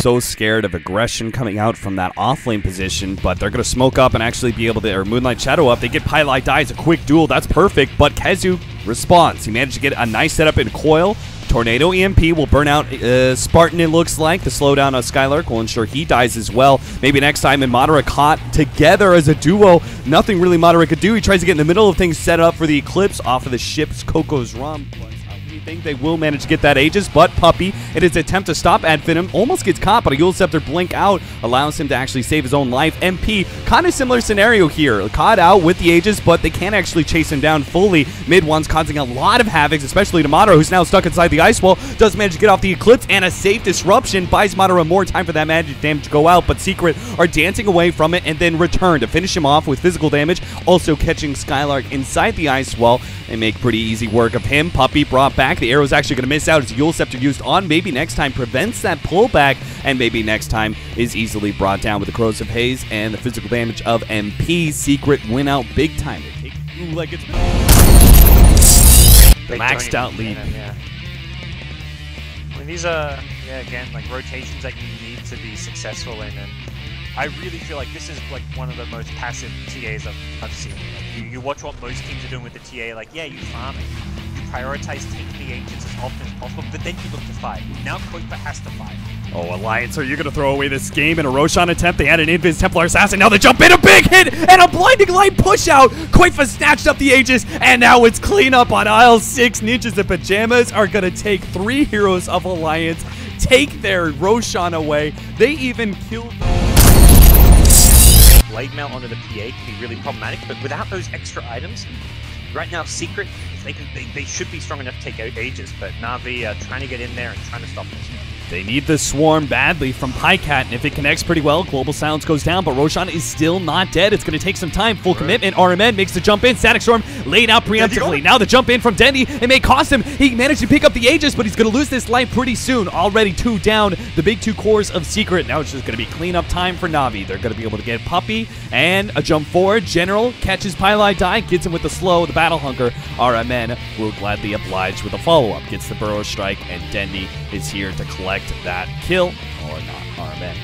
so scared of aggression coming out from that off lane position, but they're going to smoke up and actually be able to, or Moonlight Shadow up. They get Pieliedie, a quick duel, that's perfect, but KheZu responds. He managed to get a nice setup in Coil. Tornado EMP will burn out uh, Spartan, it looks like. The slowdown of Skylark will ensure he dies as well. Maybe next time, and Madara caught together as a duo. Nothing really Madara could do. He tries to get in the middle of things set up for the Eclipse off of the ship's Coco's Rum think they will manage to get that Aegis, but Puppey, in his attempt to stop Advenom, almost gets caught, but a Eul Scepter blink out allows him to actually save his own life. MP, kind of similar scenario here. Caught out with the Aegis, but they can't actually chase him down fully. Mid one's causing a lot of havoc, especially to Madara, who's now stuck inside the Ice Wall. Does manage to get off the Eclipse, and a safe disruption buys Madara more time for that magic damage to go out, but Secret are dancing away from it and then return to finish him off with physical damage, also catching Skylark inside the Ice Wall. They make pretty easy work of him. Puppey brought back. The arrow's actually going to miss out as Eul Scepter used on. Maybe next time prevents that pullback, and maybe next time is easily brought down with the Corrosive Haze and the physical damage of MP. Secret win out big time. They take ooh, like it's maxed out lead. get yeah. I mean, these are, yeah, again, like rotations that you need to be successful in, and I really feel like this is like one of the most passive TAs I've, I've seen. Like, you, you watch what most teams are doing with the TA, like, yeah, you farm it. You prioritize taking the Aegis as often as possible, but then you look to fight. Now Koipa has to fight. Oh, Alliance, are you going to throw away this game in a Roshan attempt? They had an Invis Templar Assassin. Now they jump in a big hit and a blinding light push out. Koifa snatched up the Aegis, and now it's cleanup on aisle six. Ninjas in Pyjamas are going to take three heroes of Alliance, take their Roshan away. They even killed. Blade mail onto the PA can be really problematic, but without those extra items, right now Secret, they, can, they, they should be strong enough to take out Aegis, but Navi are trying to get in there and trying to stop this. They need the swarm badly from Pycat, and if it connects pretty well, Global Silence goes down, but Roshan is still not dead. It's going to take some time. Full commitment. RMN makes the jump in. Static Storm laid out preemptively. Now the jump in from Dendi. It may cost him. He managed to pick up the Aegis, but he's going to lose this life pretty soon. Already two down. The big two cores of Secret. Now it's just going to be cleanup time for Navi. They're going to be able to get Puppey and a jump forward. General catches Pieliedie, gets him with the slow, the Battle Hunker. RMN will gladly oblige with a follow-up. Gets the Burrow Strike, and Dendi is here to collect that kill. Or not, RMN.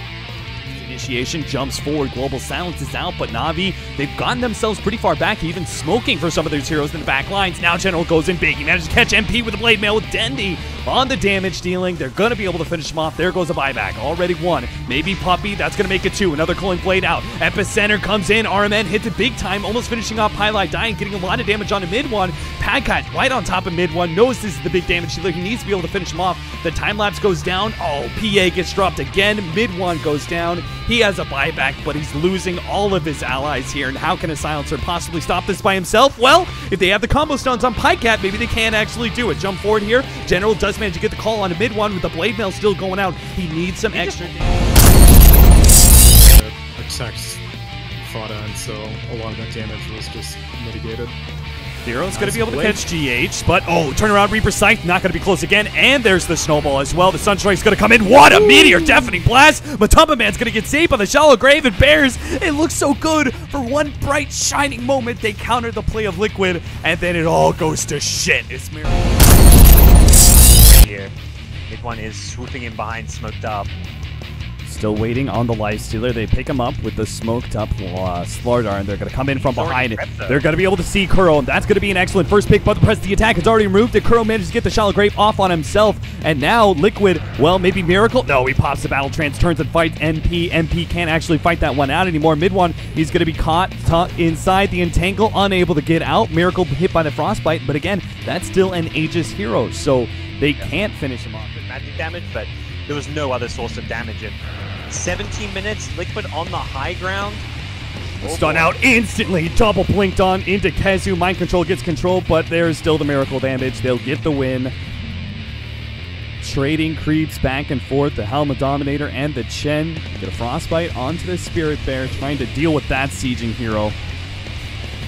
Initiation jumps forward. Global Silence is out, but Navi, they've gotten themselves pretty far back, even smoking for some of those heroes in the back lines. Now General goes in big. He manages to catch MP with a blade mail with Dendi on the damage dealing. They're going to be able to finish him off. There goes a buyback. Already one. Maybe Puppey. That's going to make it two. Another Culling Blade out. Epicenter comes in. RMN hits it big time, almost finishing off Pylite, dying, getting a lot of damage on the mid one. Padcat right on top of mid one. Knows this is the big damage dealer. He needs to be able to finish him off. The time lapse goes down. Oh, PA gets dropped again. Mid one goes down. He has a buyback, but he's losing all of his allies here. And how can a silencer possibly stop this by himself? Well, if they have the combo stones on Pycat, maybe they can actually do it. Jump forward here. General does manage to get the call on a mid one with the blade mail still going out. He needs some extra. attacks fought on, so a lot of that damage was just mitigated. Zero's going to be able to catch GH, but oh, turnaround Reaper Scythe, not going to be close again. And there's the Snowball as well. The Sunstrike's going to come in. What a meteor deafening blast! Matumba Man's going to get saved by the Shallow Grave and Bears. It looks so good. For one bright, shining moment, they counter the play of Liquid, and then it all goes to shit. It's Miracle. Here, mid one is swooping in behind, smoked up. Still waiting on the Life Stealer. They pick him up with the smoked up uh, Slardar, and they're going to come in from behind it. They're going to be able to see Kuro, and that's going to be an excellent first pick, but the press the attack is already removed, and Kuro manages to get the Shallow Grave off on himself. And now Liquid, well, maybe Miracle. No, he pops the Battle Trance, turns and fights MP. MP can't actually fight that one out anymore. Mid one, he's going to be caught inside the Entangle, unable to get out. Miracle hit by the Frostbite, but again, that's still an Aegis hero, so they can't finish him off. with magic damage, but there was no other source of damage. And 17 minutes, Liquid on the high ground. Oh, Stun boy. out instantly, double blinked on into KheZu. Mind control gets control, but there's still the miracle damage. They'll get the win. Trading creeps back and forth. The Helma Dominator and the Chen get a frostbite onto the Spirit Bear, trying to deal with that sieging hero.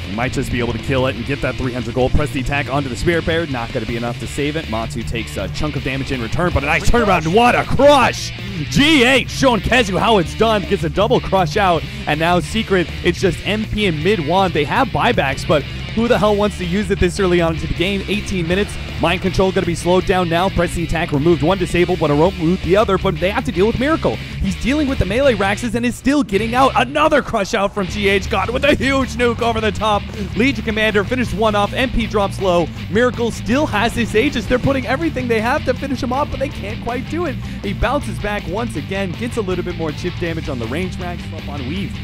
He might just be able to kill it and get that 300 gold. Press the attack onto the Spirit Bear. Not going to be enough to save it. Matu takes a chunk of damage in return, but a nice turnaround. What a crush! GH showing KheZu how it's done. Gets a double crush out. And now Secret, it's just MP and mid one. They have buybacks, but who the hell wants to use it this early on into the game? 18 minutes. Mind control going to be slowed down now. Press the attack, removed one disabled, but a rope moved the other. But they have to deal with Miracle. He's dealing with the melee Raxes and is still getting out. Another crush out from GH. God with a huge nuke over the top. Legion Commander finished one off. MP drops low. Miracle still has his Aegis. They're putting everything they have to finish him off, but they can't quite do it. He bounces back once again, gets a little bit more chip damage on the range rack up on Weave.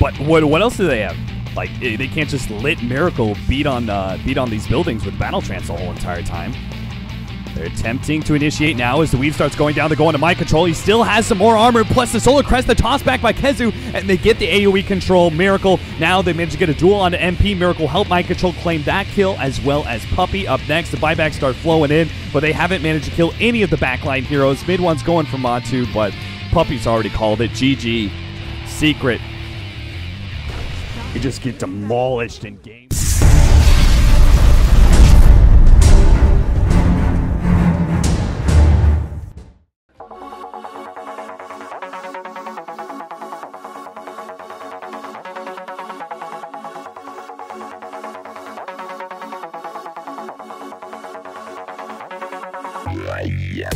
But what what else do they have? Like eh, they can't just lit Miracle beat on uh, beat on these buildings with battle trance the whole entire time. They're attempting to initiate now as the weave starts going down. They're going to mind control. He still has some more armor, plus the solar crest, the toss back by KheZu, and they get the AoE control. Miracle. Now they manage to get a duel onto MP. Miracle help mind control claim that kill as well as Puppey up next. The buybacks start flowing in, but they haven't managed to kill any of the backline heroes. Mid one's going for Matu, but Puppey's already called it. GG. Secret. You just get demolished in game. Yeah.